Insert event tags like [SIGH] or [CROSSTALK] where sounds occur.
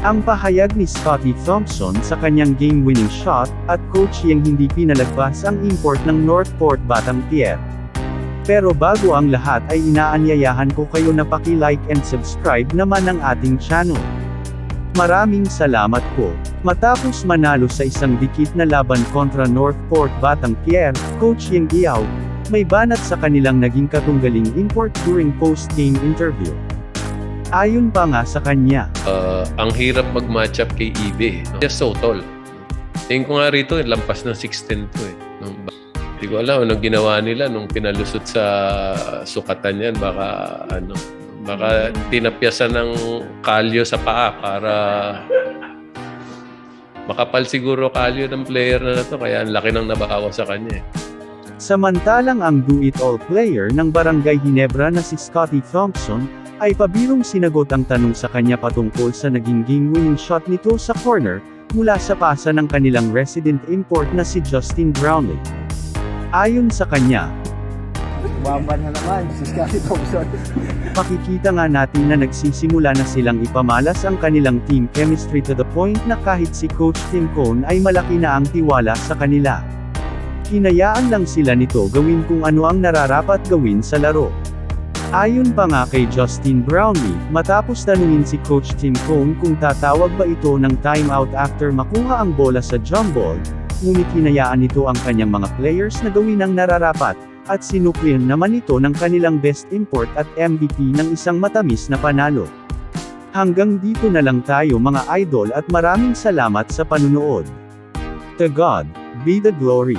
Ang pahayag ni Scotty Thompson sa kanyang game-winning shot, at coach yang hindi pinalagpas ang import ng Northport Batang Pierre. Pero bago ang lahat ay inaanyayahan ko kayo na paki-like and subscribe naman ang ating channel. Maraming salamat po. Matapos manalo sa isang dikit na laban kontra Northport Batang Pierre, Coach Yang Diao, may banat sa kanilang naging katunggaling import during post-game interview. Ayon pa nga sa kanya, uh, ang hirap mag-match up kay Ibe. No? Just so tall. Tingin ko nga rito, lampas ng 6'10 to eh. No? Hindi ko alam anong ginawa nila nung pinalusot sa sukatan yan. Baka ano, baka tinapyasan ng kalyo sa paa para makapal siguro kalyo ng player na to kaya ang laki ng nabawa sa kanya eh. Samantalang ang do-it-all player ng Barangay Ginebra na si Scotty Thompson, ay pabirong sinagot ang tanong sa kanya patungkol sa naging game-winning shot nito sa corner, mula sa pasa ng kanilang resident import na si Justin Brownlee. Ayon sa kanya, Bumban na naman, si Scotty Thompson. [LAUGHS] Makikita nga natin na nagsisimula na silang ipamalas ang kanilang team chemistry to the point na kahit si Coach Tim Cone ay malaki na ang tiwala sa kanila. Hinayaan lang sila nito gawin kung ano ang nararapat gawin sa laro. Ayon pa nga kay Justin Brownlee, matapos tanungin si Coach Tim Cone kung tatawag ba ito ng timeout after makuha ang bola sa jump ball, ngunit hinayaan nito ang kanyang mga players na gawin ang nararapat, at sinuklihan naman ito ng kanilang best import at MVP ng isang matamis na panalo. Hanggang dito na lang tayo mga idol at maraming salamat sa panunood. To God, be the glory.